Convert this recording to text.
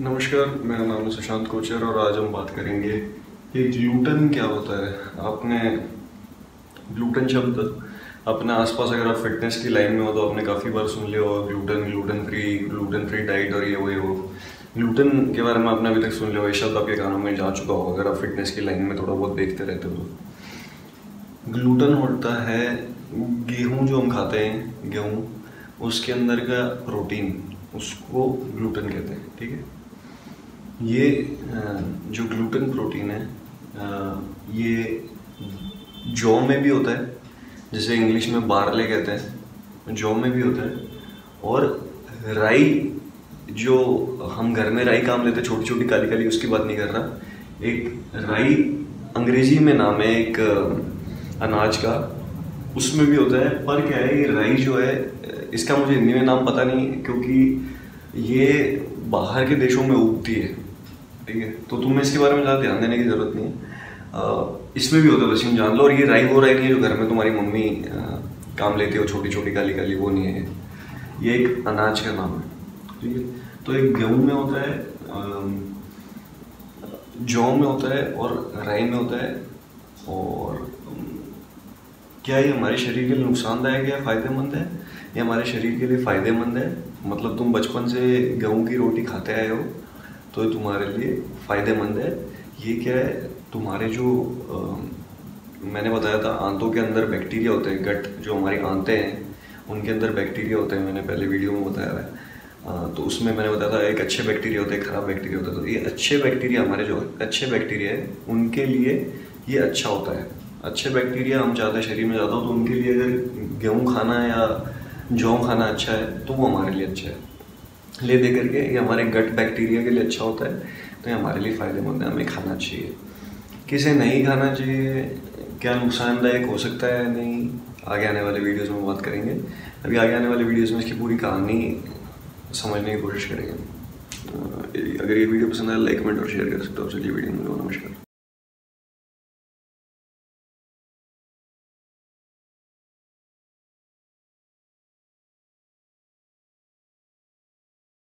नमस्कार, मेरा नाम है सुशांत कोचर और आज हम बात करेंगे कि ग्लूटन क्या होता है। आपने ग्लूटन शब्द अपने आसपास अगर आप फिटनेस की लाइन में हो तो आपने काफ़ी बार सुन लिया हो gluten gluten free gluten free diet और ये वो ये वो। ग्लूटन के बारे में आपने अभी तक सुन लिया हो ये शब्द आपके कानों में जा चुका हो अगर आप फिटनेस की लाइन में थोड़ा बहुत देखते रहते हो तो। ग्लूटन होता है गेहूँ जो हम खाते हैं, गेहूँ, उसके अंदर का प्रोटीन उसको ग्लूटन कहते हैं, ठीक है? ये जो ग्लूटेन प्रोटीन है ये जौ में भी होता है, जैसे इंग्लिश में बारले कहते हैं। जौ में भी होता है। और राई, जो हम घर में राई काम लेते हैं छोटी छोटी काली काली उसकी बात नहीं कर रहा। एक राई अंग्रेज़ी में नाम है, एक अनाज का। उसमें भी होता है। पर क्या है, ये राई जो है, इसका मुझे हिंदी में नाम पता नहीं क्योंकि ये बाहर के देशों में उगती है। ठीक है? तो तुम्हें इसके बारे में ज़्यादा ध्यान देने की ज़रूरत नहीं है। इसमें भी होता है, वैसे जान लो, और ये राई वो राई नहीं जो घर में तुम्हारी मम्मी काम लेती हो छोटी छोटी काली काली वो नहीं है। ये एक अनाज का नाम है, ठीक है? तो एक गेहूँ में होता है जौ में होता है, और राई में होता है, और क्या ये हमारे शरीर के लिए नुकसानदायक या फ़ायदेमंद है? ये हमारे शरीर के लिए फ़ायदेमंद है। मतलब तुम बचपन से गेहूँ की रोटी खाते आए हो तो ये तुम्हारे लिए फ़ायदेमंद है। ये क्या है? तुम्हारे जो आ, मैंने बताया था आंतों के अंदर बैक्टीरिया होते हैं गट जो हमारी आंतें हैं उनके अंदर बैक्टीरिया होते हैं मैंने पहले वीडियो में बताया है तो उसमें मैंने बताया था एक अच्छे बैक्टीरिया होते हैं ख़राब बैक्टीरिया होता है। तो ये अच्छे बैक्टीरिया हमारे जो अच्छे बैक्टीरिया है उनके लिए ये अच्छा होता है। अच्छे बैक्टीरिया हम हैं शरीर में ज़्यादा हो तो उनके लिए अगर गेहूँ खाना या जौ खाना अच्छा है तो वो हमारे लिए अच्छा है। ले दे करके, ये हमारे गट बैक्टीरिया के लिए अच्छा होता है तो ये हमारे लिए फ़ायदेमंद है, हमें खाना चाहिए। किसे नहीं खाना चाहिए, क्या नुकसानदायक हो सकता है? नहीं, आगे आने वाले वीडियोस में बात करेंगे। अभी आगे आने वाले वीडियोस में इसकी पूरी कहानी समझने की कोशिश करेंगे। अगर ये वीडियो पसंद आए लाइक कमेंट और शेयर कर सकते हो। चलिए वीडियो में नमस्कार।